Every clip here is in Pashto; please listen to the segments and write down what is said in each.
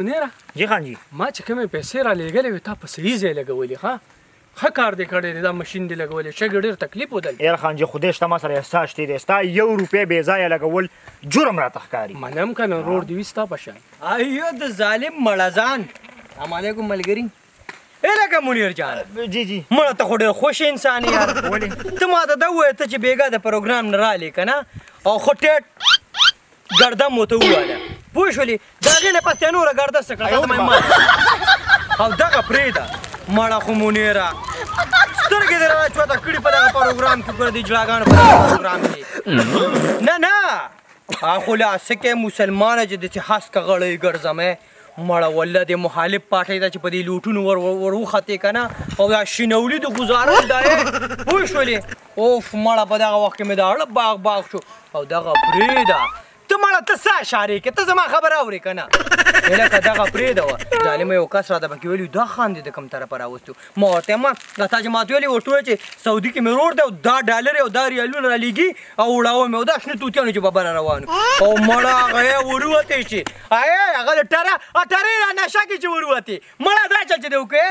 منیره جی خان جی ما چې کومې پیسې را لېږلې وې تا په صحیح ځای لګولې ښه ښه کار دې کړی دی دا ماشین دې لګولی شګ ډېر تکلیف ودل ایر خان جي خدای شته ما سره احساس شته دی ستا یو روپۍ بې ځایه لګول جرم راته ښکاري منم که نه ورور دې وي ستا په شان ایو د ظالم مړه ځان سلام علیکم ملګري اے لکه منیر جان جی جی مړه ته خو ډېر خوش انسان یې یار ولې ته ما ته دا ووایه ته چې بېګا د پروګرام نه رالې که نه او خو ټیټ ګرده مو ته وواله پوه شولې د هغې نه پس ته نوره ګرده څه کړه زما ما او دغه پرېږده مړه خو منیره سترګې دې را چوته کړي په دغه پروګرام کې ګوره دې جړاګانو په دغه پروګرام کې نه نه خو له هسکه مسلمانه چې داسې هسکه غړۍ ګرځم مړه والله دې مخالف پارټۍ ته چې په دې لوټونو ور ور وختې که نه او دا شینولي د ګزاره دا پوه شولې اوف مړه په دغه وخت کې مې دا اړه باغ باغ شو او دغه پرېږده ته مړه ته څه اشارې کې ته زما خبره اورې که نه لکه دغه پرېږده وه ظالمه یو کس راته پکې ویلي دا خان دې د کوم طرفه راوستو محترمه دا تا چې ماته ویلي ورته ووایه چې سعودي کې مې ورور دی او دا ډالرې او دا ریالونه رالیږي او وړاوه مې او دا شنو طوطیانو چې په بره روان او مړه هغه یې وروتې چې اې هغه د ټره ټرې را نشه کې چې وروتې مړه دا چل چې دی وکړې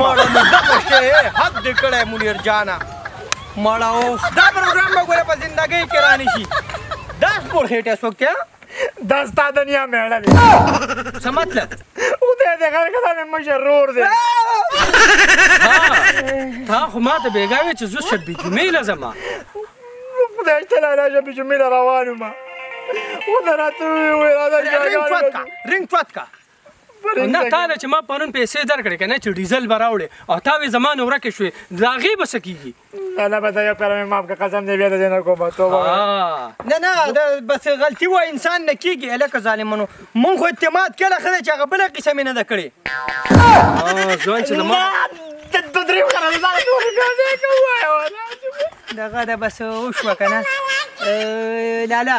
مړه مې دغه شی حد دې کړی منیر جانه مړه اوس دا پروګرام به ګوره په زندګۍ کې رانشي دا سپور خېټه څوک دی دا ستا د نیا میړه دی څه مطلب خدای دې غر کړه مې مشر رور دی تا خو ما ته بېګا وې چې زه شبي جمعې له ځمه خدای شته لا لا شبي جمعې له روان یم خو د راتلو وې راځه رینګ توت کا رینګ توت کا نه تا له چې ما پرون پیسې درکړې کنه چې ډیزل به راوړې او تا وې زمانه ورکه شوې د هغې به څه کېږي نه به دا یو کار مې معاف کړه قسم دې بیا داسې نه کوم توبه نه نه دا بس غلطي وای انسان نه کېږي هلکه ظالمانو مونږ خو اعتماد کله ښه دی چې هغه بله قصه مې نه ده کړې ځوان چې زما د درې کاله ځان نورې بیا دې کوه دغه د بس وشوه کنه لالا